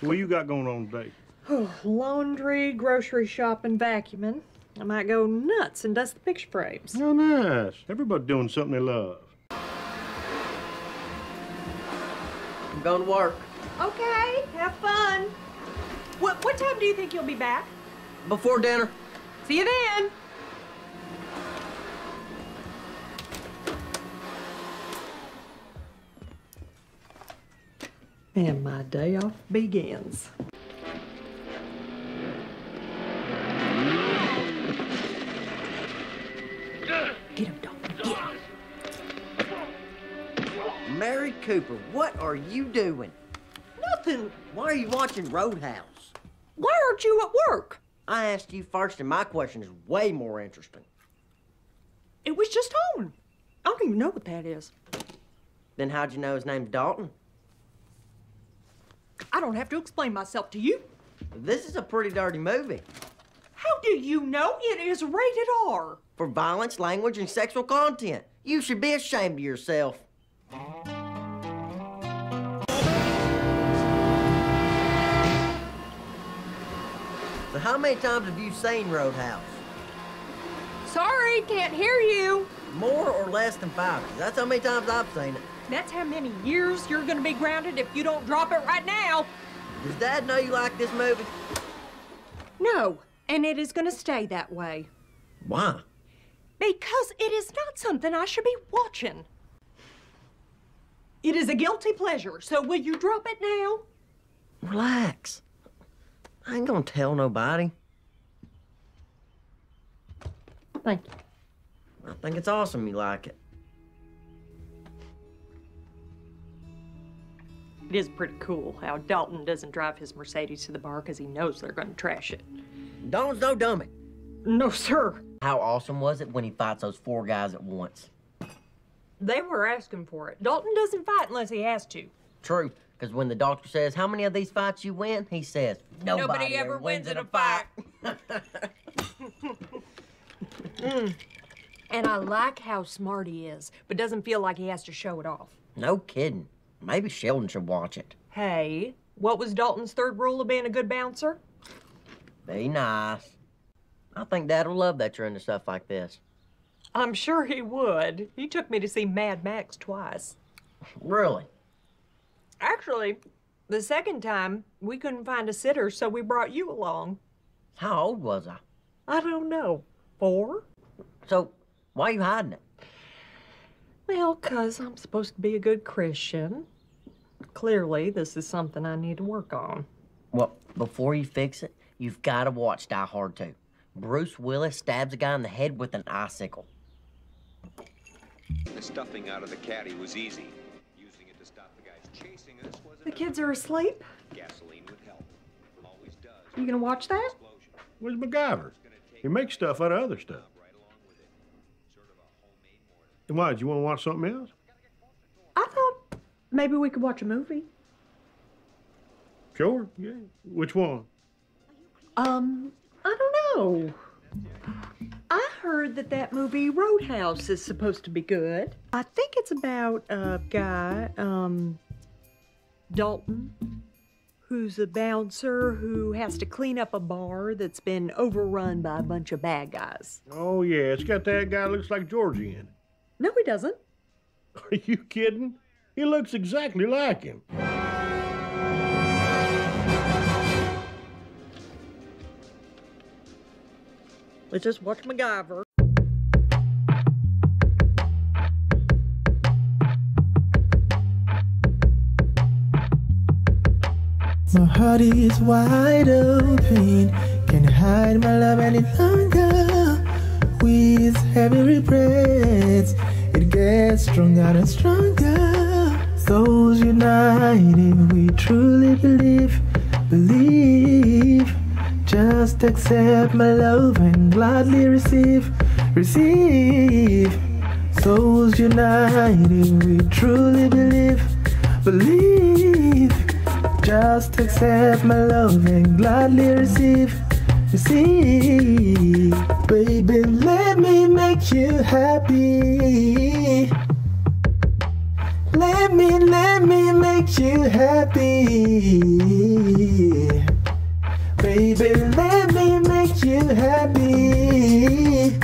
What you got going on today? Laundry, grocery shopping, vacuuming. I might go nuts and dust the picture frames. Oh, nice. Everybody doing something they love. I'm going to work. Okay, have fun. What, what time do you think you'll be back? Before dinner. See you then. And my day off begins. Get him, Dalton. Get him. Mary Cooper, what are you doing? Nothing. Why are you watching Roadhouse? Why aren't you at work? I asked you first, and my question is way more interesting. It was just on. I don't even know what that is. Then how'd you know his name's Dalton? I don't have to explain myself to you. This is a pretty dirty movie. How do you know it is rated R? For violence, language, and sexual content. You should be ashamed of yourself. So how many times have you seen Roadhouse? Sorry, can't hear you. More or less than five. That's how many times I've seen it. That's how many years you're gonna be grounded if you don't drop it right now. Does Dad know you like this movie? No, and it is gonna stay that way. Why? Because it is not something I should be watching. It is a guilty pleasure, so will you drop it now? Relax. I ain't gonna tell nobody. Thank you. I think it's awesome you like it. It is pretty cool how Dalton doesn't drive his Mercedes to the bar because he knows they're gonna trash it. Dalton's no dummy. No, sir. How awesome was it when he fights those four guys at once? They were asking for it. Dalton doesn't fight unless he has to. True, because when the doctor says, How many of these fights you win? He says, Nobody, ever wins in a fight." Mm. And I like how smart he is, but doesn't feel like he has to show it off. no kidding. Maybe Sheldon should watch it. Hey, what was Dalton's third rule of being a good bouncer? Be nice. I think Dad will love that you're into stuff like this. I'm sure he would. He took me to see Mad Max twice. Really? Actually, the second time, we couldn't find a sitter, so we brought you along. How old was I? I don't know. Four? So, why are you hiding it? Well, 'cause I'm supposed to be a good Christian. Clearly, this is something I need to work on. Well, before you fix it, you've got to watch Die Hard 2. Bruce Willis stabs a guy in the head with an icicle. The stuffing out of the caddy was easy. Using it to stop the guys chasing us was The kids are asleep. gasoline would help. Always does. You gonna watch that? Where's MacGyver? He makes stuff out of other stuff. And why, do you want to watch something else? I thought maybe we could watch a movie. Sure, yeah. Which one? Um, I don't know. I heard that that movie Roadhouse is supposed to be good. I think it's about a guy, um, Dalton, who's a bouncer who has to clean up a bar that's been overrun by a bunch of bad guys. Oh, yeah, it's got that guy that looks like Georgie in it. No, he doesn't. Are you kidding? He looks exactly like him. Let's just watch MacGyver. My heart is wide open, can't hide my love any longer. With every breath, it gets stronger and stronger. Souls united, we truly believe, believe. Just accept my love and gladly receive, receive. Souls united, we truly believe, believe. Just accept my love and gladly receive, receive. Baby, let me make you happy. Let me, let me make you happy. Baby, let me make you happy.